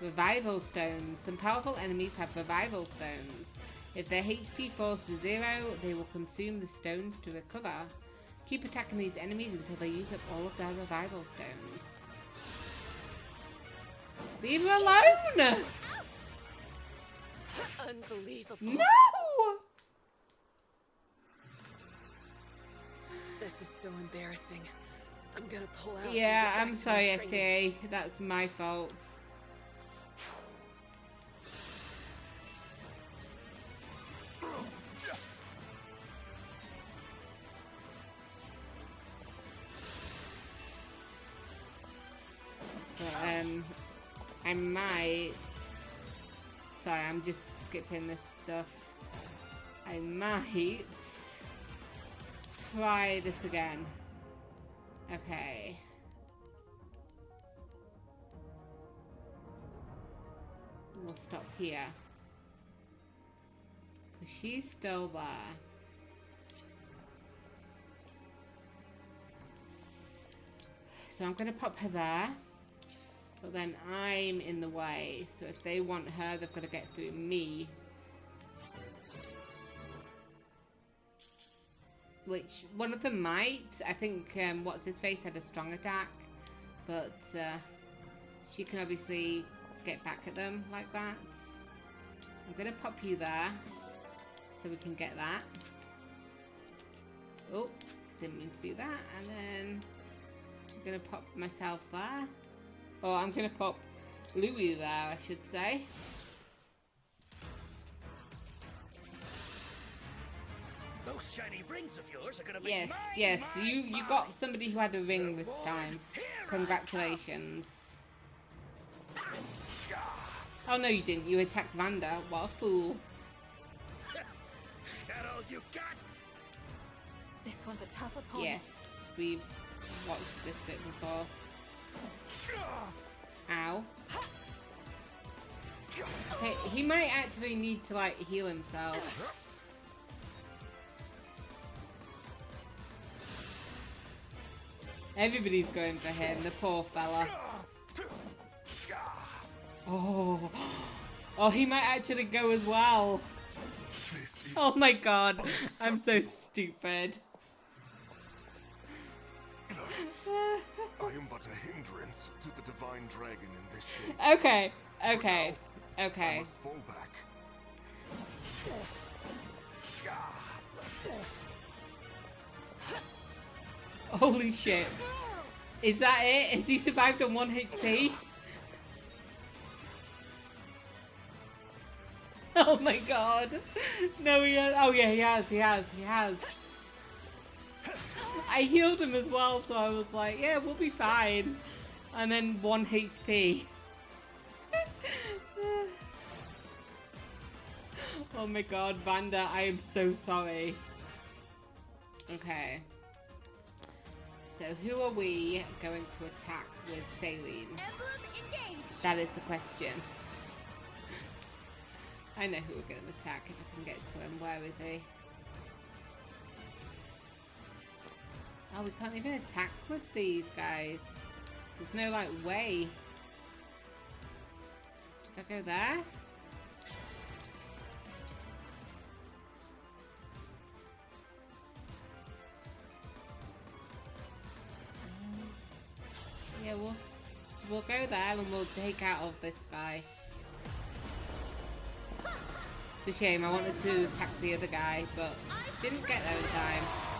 Revival stones. Some powerful enemies have revival stones. If their HP falls to zero, they will consume the stones to recover. Keep attacking these enemies until they use up all of their revival stones. Leave her alone! Unbelievable. No! This is so embarrassing. I'm gonna pull out. Yeah, I'm sorry, Etie. That's my fault. I might. Sorry, I'm just skipping this stuff. I might try this again. Okay. We'll stop here. Because she's still there. So I'm going to pop her there. But then I'm in the way. So if they want her, they've got to get through me. Which, one of them might. I think, um, what's his face had a strong attack. But, uh, she can obviously get back at them like that. I'm going to pop you there. So we can get that. Oh, didn't mean to do that. And then I'm going to pop myself there. Oh, I'm going to pop Louis there, I should say. Those shiny rings of yours are gonna make Yes, mine, yes. mine, You you mine. got somebody who had a ring this time. here Congratulations. Oh no, you didn't. You attacked Vander. What a fool. *laughs* That all you got? This one's a tough opponent. Yes, we've watched this bit before. Ow. Okay, he might actually need to like heal himself. Everybody's going for him, the poor fella. Oh, oh, he might actually go as well. Oh my god, I'm so stupid. *laughs* I am but a hindrance to the divine dragon in this shape. Okay, okay, I okay. must fall back. Holy shit. Is that it? Has he survived on 1 HP? *laughs* Oh my god. No, he has. Oh yeah, he has, he has, he has. I healed him as well, so I was like, yeah, we'll be fine. And then 1 HP. *laughs* oh my god, Vander, I am so sorry. Okay. So who are we going to attack with Céline? That is the question. *laughs* I know who we're going to attack if I can get to him. Where is he? Oh, we can't even attack with these guys. There's no, like, way. Should I go there? Um, Yeah, we'll we'll go there and we'll take out of this guy. It's a shame, I wanted to attack the other guy, but didn't get there in time.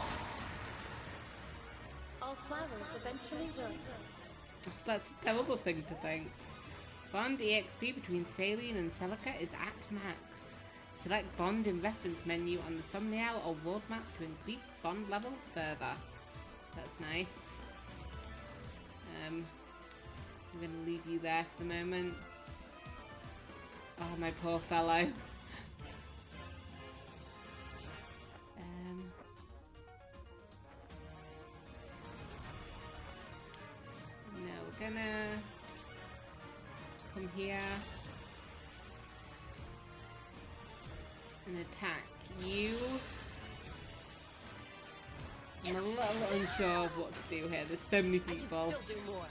Flowers eventually wilt. That's a terrible thing to think. Bond EXP between Céline and Celica is at max. Select Bond in reference menu on the Somniel or world map to increase Bond level further. That's nice. Um, I'm gonna leave you there for the moment. Oh, my poor fellow. *laughs* gonna come here and attack you. I'm a little unsure of what to do here. There's so many people. still do more.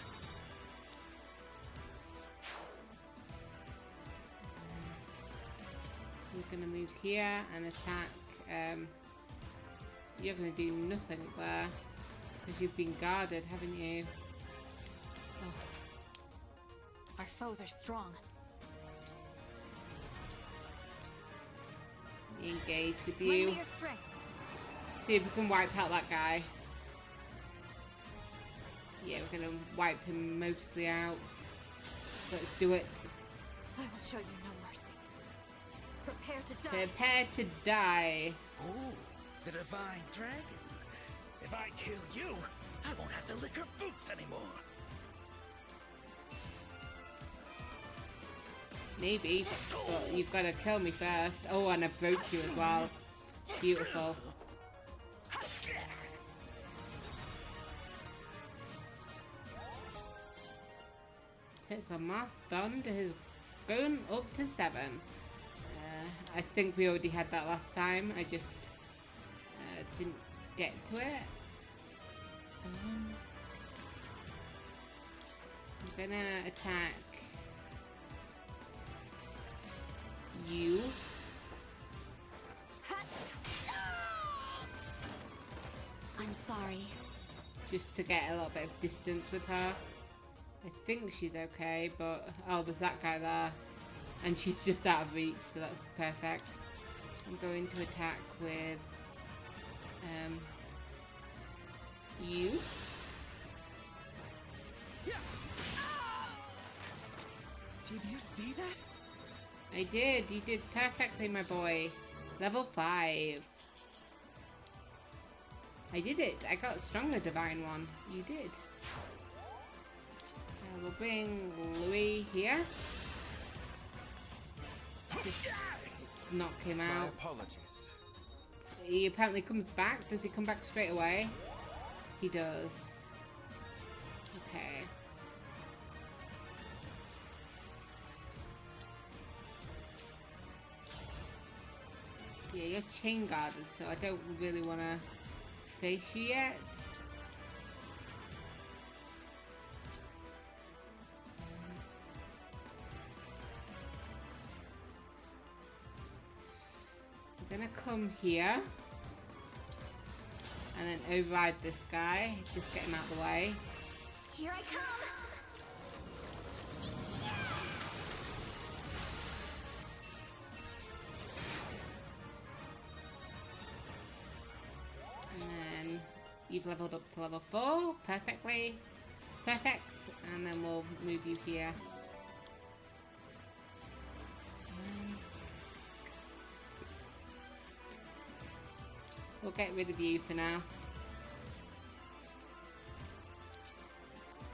We're gonna move here and attack. Um, you're gonna do nothing there because you've been guarded, haven't you? Our foes are strong. Let engage with you. me your strength. See if we can wipe out that guy. Yeah, we're gonna wipe him mostly out. Let's do it. I will show you no mercy. Prepare to die. Prepare to die. Ooh, the divine dragon. If I kill you, I won't have to lick her boots anymore. Maybe, but you've got to kill me first. Oh, and I broke you as well. Beautiful. So mass bond has gone up to seven. Uh, I think we already had that last time. I just uh, didn't get to it. Um, I'm gonna attack you. I'm sorry. just to get a little bit of distance with her. I think she's okay, but oh, there's that guy there, and she's just out of reach, so that's perfect. I'm going to attack with um you. Did you see that? I did. You did perfectly, my boy. Level five. I did it. I got a stronger divine one. You did. Uh, we'll bring Louis here. Just knock him My out. apologies. He apparently comes back. Does he come back straight away? He does. Okay. Yeah, you're chain guarded, so I don't really want to face you yet. We're gonna come here and then override this guy. Just get him out of the way. Here I come! You've leveled up to level 4 perfectly. Perfect. And then we'll move you here. Um, We'll get rid of you for now.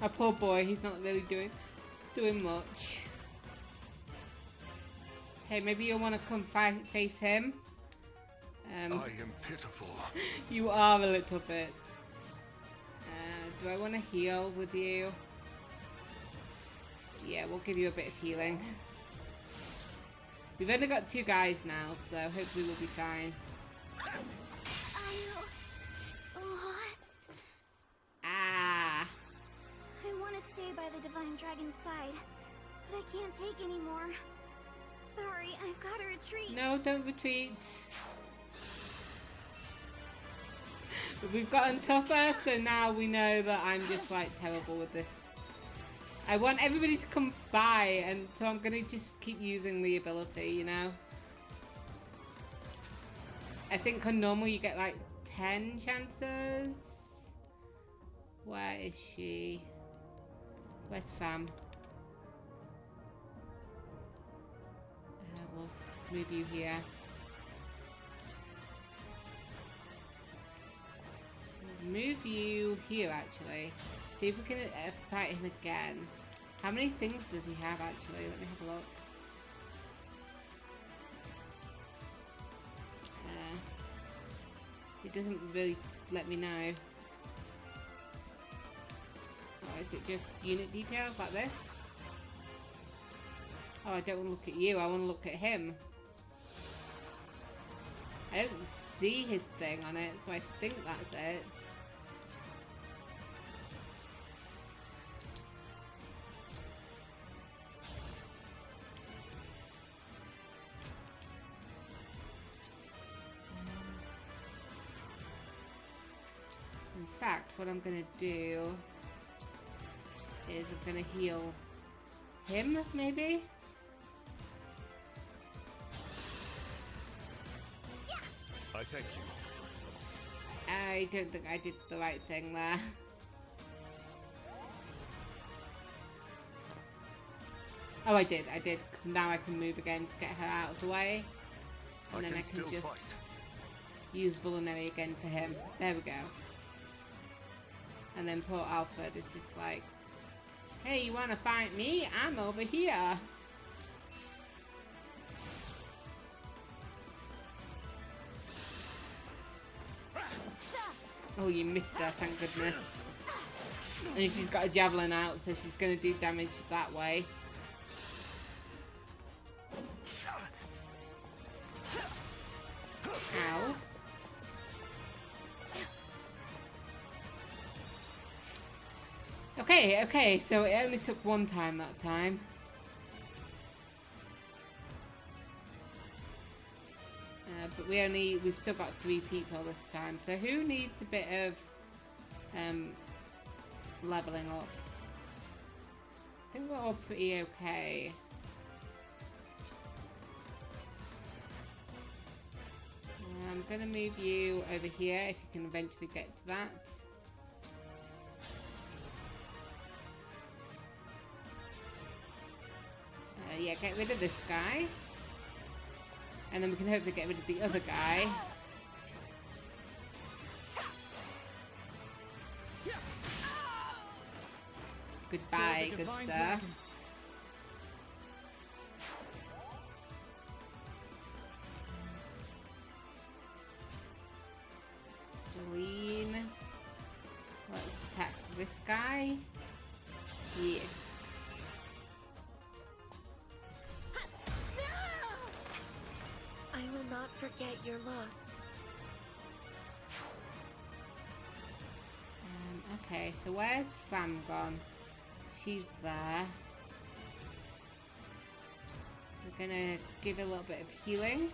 A poor boy, he's not really doing doing much. Hey, maybe you'll want to come fight, face him. Um, I am pitiful. *laughs* you are a little bit. Do I want to heal with you? Yeah, we'll give you a bit of healing. We've only got two guys now, so hopefully we'll be fine. I'm lost. Ah! I want to stay by the Divine Dragon's side, but I can't take anymore. Sorry, I've got to retreat. No, don't retreat. We've gotten tougher, so now we know that I'm just like terrible with this. I want everybody to come by, and so I'm gonna just keep using the ability, you know? I think on normal you get like 10 chances. Where is she? Where's Fam? Uh, we'll move you here. Move you here actually. See if we can uh, fight him again. How many things does he have actually? Let me have a look. Uh, it doesn't really let me know. Oh, is it just unit details like this? Oh, I don't want to look at you, I want to look at him. I don't see his thing on it, so I think that's it. Fact, what I'm gonna do is I'm gonna heal him, maybe? I thank you. I don't think I did the right thing there. Oh, I did, I did, because now I can move again to get her out of the way. And I then can I can just fight. use Vulnerary again for him. There we go. And then poor Alfred is just like, Hey, you wanna fight me? I'm over here. Oh, you missed her, thank goodness. And she's got a javelin out, so she's gonna do damage that way. Okay, okay, so it only took one time that time. Uh, but we only, we've still got three people this time. So who needs a bit of um, leveling up? I think we're all pretty okay. I'm gonna move you over here if you can eventually get to that. yeah, get rid of this guy. And then we can hopefully get rid of the other guy. Goodbye, good sir. Dragon. Let's attack this guy. Yes. Forget your loss. Um, okay, so where's Fam gone? She's there. We're gonna give a little bit of healing.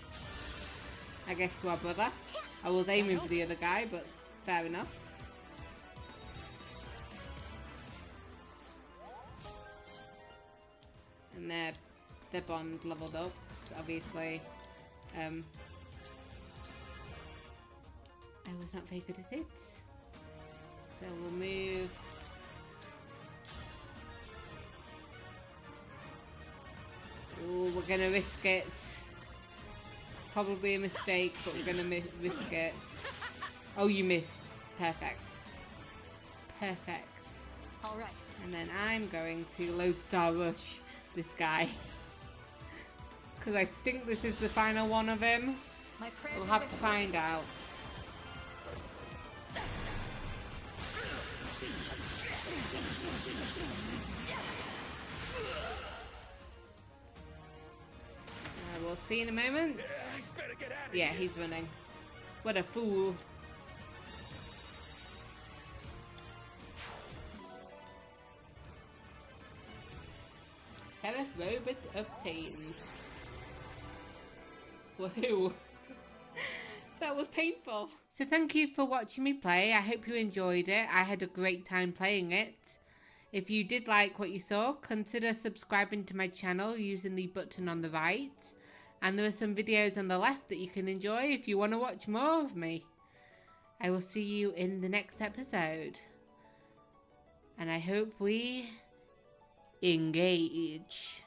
I guess to our brother. I was aiming for the other guy, but fair enough. And their their bond leveled up, obviously. Um, I was not very good at it. So we'll move. Oh, we're gonna risk it. Probably a mistake, but we're gonna risk it. Oh, you missed. Perfect. Perfect. All right. And then I'm going to Lodestar Rush this guy. *laughs* Because I think this is the final one of him. My We'll have to find out. We'll see in a moment. Yeah, he's running. What a fool. Seraph Robe obtained. *laughs* Whoa. *laughs* that was painful. So thank you for watching me play. I hope you enjoyed it. I had a great time playing it. If you did like what you saw, consider subscribing to my channel using the button on the right. And there are some videos on the left that you can enjoy if you want to watch more of me. I will see you in the next episode. And I hope we engage.